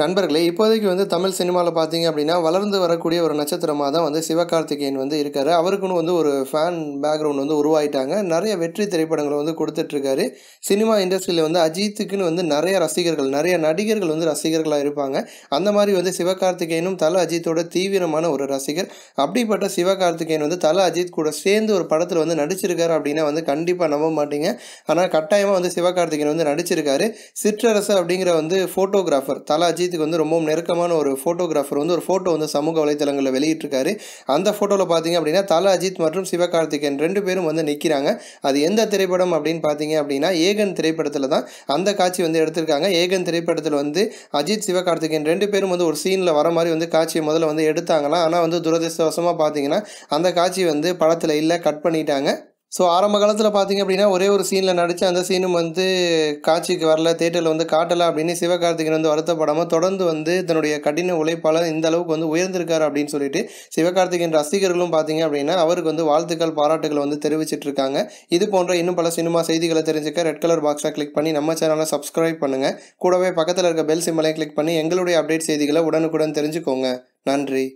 நண்பர்களே இப்போதைக்கு வந்து தமிழ் சினிமாவில் பார்த்தீங்க அப்படின்னா வளர்ந்து வரக்கூடிய ஒரு நட்சத்திரமாக தான் வந்து சிவகார்த்திகேயன் வந்து இருக்காரு. அவருக்குன்னு வந்து ஒரு ஃபேன் பேக்ரவுண்ட் வந்து உருவாயிட்டாங்க. நிறைய வெற்றி திரைப்படங்களை வந்து கொடுத்துட்ருக்காரு. சினிமா இண்டஸ்ட்ரியில் வந்து அஜித்துக்குன்னு வந்து நிறைய ரசிகர்கள் நிறைய நடிகர்கள் வந்து ரசிகர்களாக இருப்பாங்க. அந்த மாதிரி வந்து சிவகார்த்திகேயனும் தல அஜித்தோட தீவிரமான ஒரு ரசிகர். அப்படிப்பட்ட சிவகார்த்திகேயன் வந்து தல அஜித் கூட சேர்ந்து ஒரு படத்தில் வந்து நடிச்சிருக்காரு அப்படின்னா வந்து கண்டிப்பாக நம்ப மாட்டீங்க. ஆனால் கட்டாயமாக வந்து சிவகார்த்திகேயன் வந்து நடிச்சிருக்காரு. சிற்றரசு அப்படிங்கிற வந்து ஃபோட்டோகிராஃபர் தல அஜித் அஜித்துக்கு வந்து ரொம்பவும் நெருக்கமான ஒரு ஃபோட்டோகிராஃபர் வந்து ஒரு ஃபோட்டோ வந்து சமூக வலைத்தளங்களில் வெளியிட்டிருக்காரு. அந்த ஃபோட்டோவில் பார்த்தீங்க அப்படின்னா தல அஜித் மற்றும் சிவகார்த்திகேயன் ரெண்டு பேரும் வந்து நிற்கிறாங்க அது எந்த திரைப்படம் அப்படின்னு பார்த்தீங்க அப்படின்னா ஏகன் திரைப்படத்தில் தான் அந்த காட்சி வந்து எடுத்திருக்காங்க. ஏகன் திரைப்படத்தில் வந்து அஜித் சிவகார்த்திகேயன் ரெண்டு பேரும் வந்து ஒரு சீனில் வர மாதிரி வந்து காட்சியை முதல்ல வந்து எடுத்தாங்களாம். ஆனால் வந்து துரதிருஷ்டவசமாக பார்த்தீங்கன்னா அந்த காட்சி வந்து படத்தில் இல்லை கட் பண்ணிட்டாங்க. ஸோ ஆரம்ப காலத்தில் பார்த்தீங்க அப்படின்னா ஒரே ஒரு சீனில் நடித்து அந்த சீனும் வந்து காட்சிக்கு வரல தேட்டரில் வந்து காட்டலை அப்படின்னு சிவகார்த்திகன் வந்து வருத்தப்படாமல் தொடர்ந்து வந்து தன்னுடைய கடின உழைப்பால் இந்த அளவுக்கு வந்து உயர்ந்திருக்காரு அப்படின்னு சொல்லிட்டு சிவகார்த்திகேயன் ரசிகர்களும் பார்த்தீங்க அப்படின்னா அவருக்கு வந்து வாழ்த்துக்கள் பாராட்டுகளை வந்து தெரிவிச்சிட்டு இருக்காங்க. இது போன்ற இன்னும் பல சினிமா செய்திகளை தெரிஞ்சுக்க ரெட் கலர் பாக்ஸை கிளிக் பண்ணி நம்ம சேனலை சப்ஸ்கிரைப் பண்ணுங்கள் கூடவே பக்கத்தில் இருக்க பெல் சிம்மலையும் கிளிக் பண்ணி எங்களுடைய அப்டேட் செய்திகளை உடனுக்குடன் தெரிஞ்சுக்கோங்க. நன்றி.